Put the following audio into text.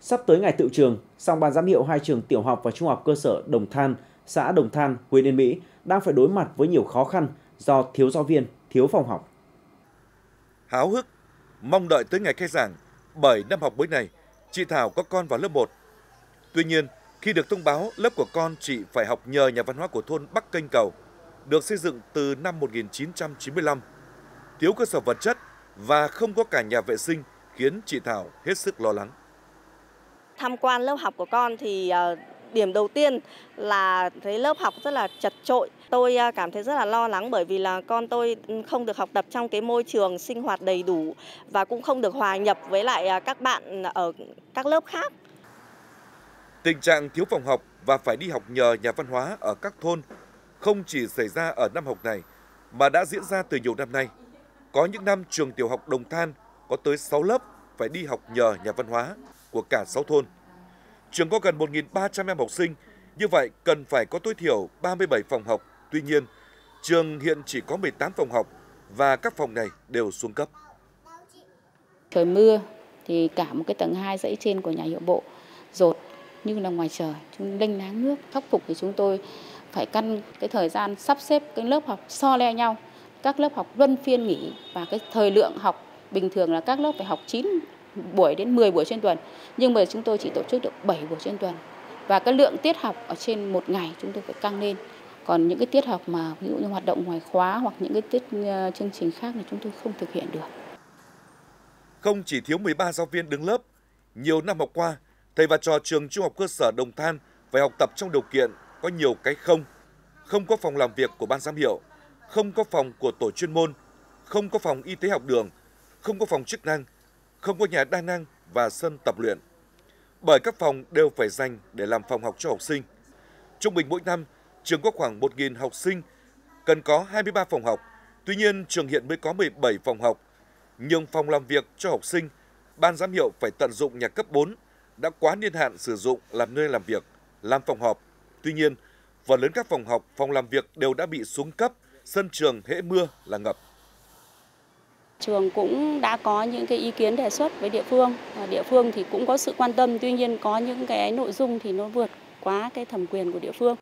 Sắp tới ngày tự trường, song ban giám hiệu hai trường tiểu học và trung học cơ sở Đồng Than, xã Đồng Than, huyện Yên Mỹ đang phải đối mặt với nhiều khó khăn do thiếu giáo viên, thiếu phòng học. Háo hức, mong đợi tới ngày khai giảng bởi năm học mới này, chị Thảo có con vào lớp 1. Tuy nhiên, khi được thông báo lớp của con chị phải học nhờ nhà văn hóa của thôn Bắc Kênh Cầu, được xây dựng từ năm 1995, thiếu cơ sở vật chất và không có cả nhà vệ sinh khiến chị Thảo hết sức lo lắng. Tham quan lớp học của con thì ờ, điểm đầu tiên là thấy lớp học rất là chật trội. Tôi ờ, cảm thấy rất là lo lắng bởi vì là con tôi ừ, không được học tập trong cái môi trường sinh hoạt đầy đủ và cũng không được hòa nhập với lại ờ, các bạn ở các lớp khác. Tình trạng thiếu phòng học và phải đi học nhờ nhà văn hóa ở các thôn không chỉ xảy ra ở năm học này mà đã diễn ra từ nhiều năm nay. Có những năm trường tiểu học Đồng Than có tới 6 lớp phải đi học nhờ nhà văn hóa của cả 6 thôn. Trường có gần 1.300 em học sinh, như vậy cần phải có tối thiểu 37 phòng học. Tuy nhiên, trường hiện chỉ có 18 phòng học và các phòng này đều xuống cấp. Trời mưa thì cả một cái tầng 2 dãy trên của nhà hiệu bộ rột như là ngoài trời, chúng lênh láng nước. Khắc phục thì chúng tôi phải căn cái thời gian sắp xếp cái lớp học so le nhau. Các lớp học luân phiên nghỉ và cái thời lượng học bình thường là các lớp phải học 9 buổi đến 10 buổi trên tuần. Nhưng mà chúng tôi chỉ tổ chức được 7 buổi trên tuần. Và cái lượng tiết học ở trên một ngày chúng tôi phải căng lên. Còn những cái tiết học mà ví dụ như hoạt động ngoài khóa hoặc những cái tiết ờ, chương trình khác thì chúng tôi không thực hiện được. Không chỉ thiếu 13 giáo viên đứng lớp, nhiều năm học qua, thầy và trò trường trung học cơ sở Đồng Than phải học tập trong điều kiện có nhiều cái không. Không có phòng làm việc của ban giám hiệu, không có phòng của tổ chuyên môn, không có phòng y tế học đường, không có phòng chức năng, không có nhà đa năng và sân tập luyện. Bởi các phòng đều phải dành để làm phòng học cho học sinh. Trung bình mỗi năm, trường có khoảng 1.000 học sinh, cần có 23 phòng học. Tuy nhiên, trường hiện mới có 17 phòng học. Nhưng phòng làm việc cho học sinh, ban giám hiệu phải tận dụng nhà cấp 4 đã quá niên hạn sử dụng làm nơi làm việc, làm phòng họp. Tuy nhiên, phần lớn các phòng học, phòng làm việc đều đã bị xuống cấp, sân trường hễ mưa là ngập. Trường cũng đã có những cái ý kiến đề xuất với địa phương. Và địa phương thì cũng có sự quan tâm, tuy nhiên có những cái nội dung thì nó vượt quá cái thẩm quyền của địa phương.